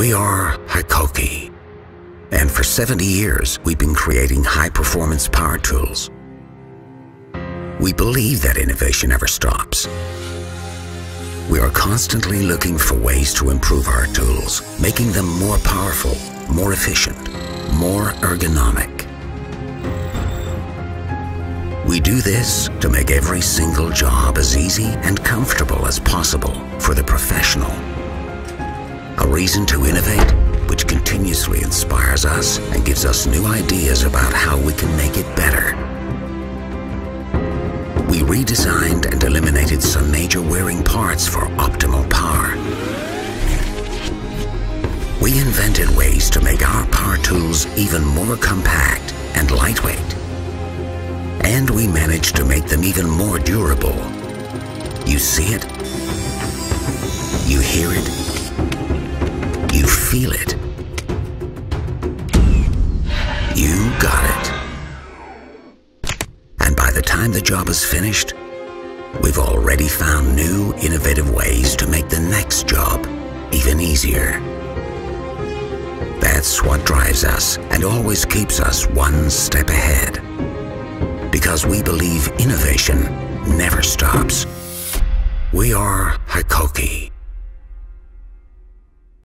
We are Hikoki. And for 70 years, we've been creating high-performance power tools. We believe that innovation never stops. We are constantly looking for ways to improve our tools, making them more powerful, more efficient, more ergonomic. We do this to make every single job as easy and comfortable as possible for the professional. A reason to innovate which continuously inspires us and gives us new ideas about how we can make it better. We redesigned and eliminated some major wearing parts for optimal power. We invented ways to make our power tools even more compact and lightweight. And we managed to make them even more durable. You see it. You hear it. Got it. And by the time the job is finished, we've already found new, innovative ways to make the next job even easier. That's what drives us and always keeps us one step ahead because we believe innovation never stops. We are Hikoki.